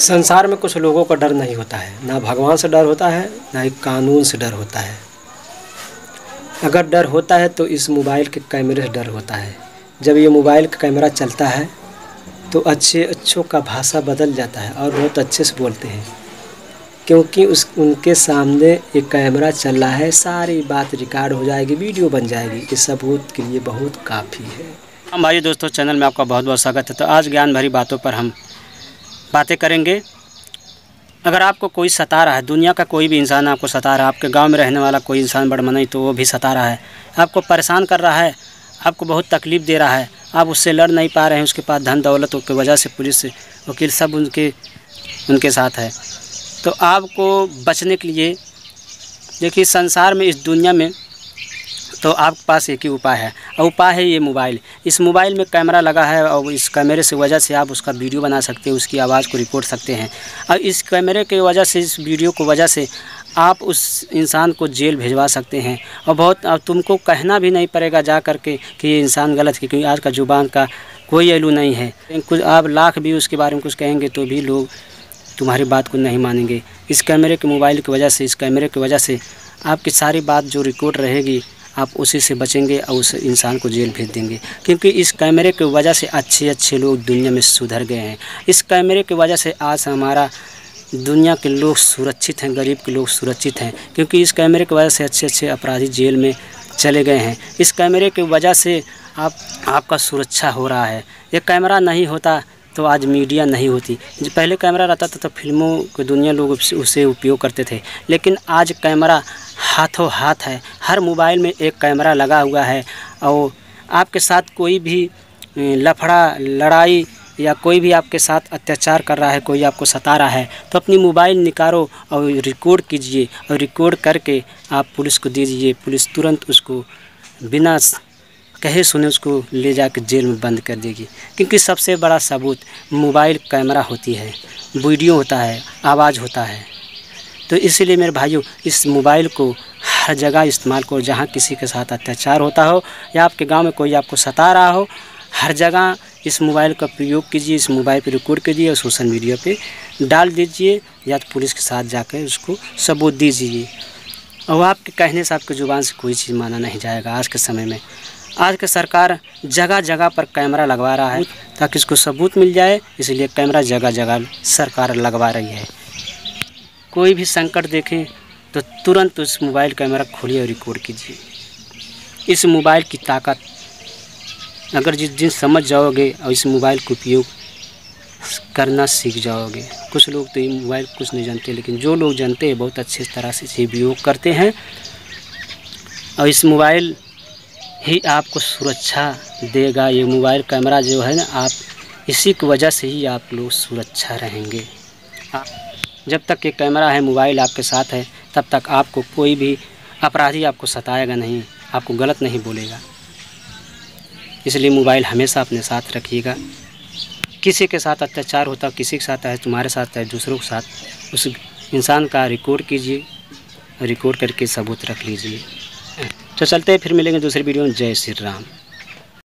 संसार में कुछ लोगों का डर नहीं होता है। ना भगवान से डर होता है, ना ही कानून से डर होता है। अगर डर होता है तो इस मोबाइल के कैमरे से डर होता है। जब ये मोबाइल का कैमरा चलता है तो अच्छे अच्छों का भाषा बदल जाता है और बहुत अच्छे से बोलते हैं। क्योंकि उस, उनके सामने एक कैमरा चल रहा है, सारी बात रिकॉर्ड हो जाएगी, वीडियो बन जाएगी। इस सबूत के लिए बहुत काफ़ी है। हम भाई दोस्तों, चैनल में आपका बहुत बहुत स्वागत है। तो आज ज्ञान भरी बातों पर हम बातें करेंगे। अगर आपको कोई सता रहा है, दुनिया का कोई भी इंसान आपको सता रहा है, आपके गाँव में रहने वाला कोई इंसान बड़मनई तो वो भी सता रहा है। आपको परेशान कर रहा है, आपको बहुत तकलीफ़ दे रहा है, आप उससे लड़ नहीं पा रहे हैं, उसके पास धन, दौलत की वजह से पुलिस वकील सब उनके उनके साथ है। तो आपको बचने के लिए, देखिए, संसार में इस दुनिया में तो आपके पास एक ही उपाय है। और उपाय है ये मोबाइल। इस मोबाइल में कैमरा लगा है और इस कैमरे से वजह से आप उसका वीडियो बना सकते हैं, उसकी आवाज़ को रिकॉर्ड सकते हैं। और इस कैमरे की वजह से, इस वीडियो को वजह से आप उस इंसान को जेल भिजवा सकते हैं। और बहुत अब तुमको कहना भी नहीं पड़ेगा जा कर के कि ये इंसान गलत है, क्योंकि आज का ज़ुबान का कोई एलू नहीं है। कुछ, आप लाख भी उसके बारे में कुछ कहेंगे तो भी लोग तुम्हारी बात को नहीं मानेंगे। इस कैमरे के मोबाइल की वजह से, इस कैमरे की वजह से आपकी सारी बात जो रिकॉर्ड रहेगी आप उसी से बचेंगे और उस इंसान को जेल भेज देंगे। क्योंकि इस कैमरे की वजह से अच्छे अच्छे लोग दुनिया में सुधर गए हैं। इस कैमरे की वजह से आज हमारा दुनिया के लोग सुरक्षित हैं, गरीब के लोग सुरक्षित हैं। क्योंकि इस कैमरे की वजह से अच्छे अच्छे अपराधी जेल में चले गए हैं। इस कैमरे की वजह से आप, आपका सुरक्षा हो रहा है। ये कैमरा नहीं होता तो आज मीडिया नहीं होती। पहले कैमरा रहता था तो फ़िल्मों की दुनिया लोग उसे उपयोग करते थे। लेकिन आज कैमरा हाथों हाथ है। हर मोबाइल में एक कैमरा लगा हुआ है और आपके साथ कोई भी लफड़ा, लड़ाई या कोई भी आपके साथ अत्याचार कर रहा है, कोई आपको सता रहा है तो अपनी मोबाइल निकालो और रिकॉर्ड कीजिए और रिकॉर्ड करके आप पुलिस को दीजिए। पुलिस तुरंत उसको बिना कहे सुने उसको ले जाकर जेल में बंद कर देगी। क्योंकि सबसे बड़ा सबूत, मोबाइल कैमरा होती है, वीडियो होता है, आवाज़ होता है। तो इसीलिए मेरे भाइयों, इस मोबाइल को हर जगह इस्तेमाल करो, जहाँ किसी के साथ अत्याचार होता हो, या आपके गाँव में कोई आपको सता रहा हो, हर जगह इस मोबाइल का प्रयोग कीजिए, इस मोबाइल पर रिकॉर्ड कीजिए और सोशल मीडिया पे डाल दीजिए, या तो पुलिस के साथ जाकर उसको सबूत दीजिए। और आपके कहने से आपकी ज़ुबान से कोई चीज़ माना नहीं जाएगा आज के समय में। आज की सरकार जगह जगह पर कैमरा लगवा रहा है, ताकि इसको सबूत मिल जाए, इसलिए कैमरा जगह जगह सरकार लगवा रही है। कोई भी संकट देखें तो तुरंत उस मोबाइल कैमरा खोलिए और रिकॉर्ड कीजिए। इस मोबाइल की ताकत, अगर जिस दिन समझ जाओगे और इस मोबाइल का उपयोग करना सीख जाओगे। कुछ लोग तो ये मोबाइल कुछ नहीं जानते, लेकिन जो लोग जानते हैं, बहुत अच्छे तरह से इसे उपयोग करते हैं। और इस मोबाइल ही आपको सुरक्षा देगा। ये मोबाइल कैमरा जो है ना, आप इसी की वजह से ही आप लोग सुरक्षा रहेंगे। जब तक ये कैमरा है, मोबाइल आपके साथ है तब तक आपको कोई भी अपराधी आपको सताएगा नहीं, आपको गलत नहीं बोलेगा। इसलिए मोबाइल हमेशा अपने साथ रखिएगा। किसी के साथ अत्याचार होता, किसी के साथ है, तुम्हारे साथ है, दूसरों के साथ, उस इंसान का रिकॉर्ड कीजिए रिकॉर्ड करके सबूत रख लीजिए। तो चलते हैं, फिर मिलेंगे दूसरी वीडियो में। जय श्री राम।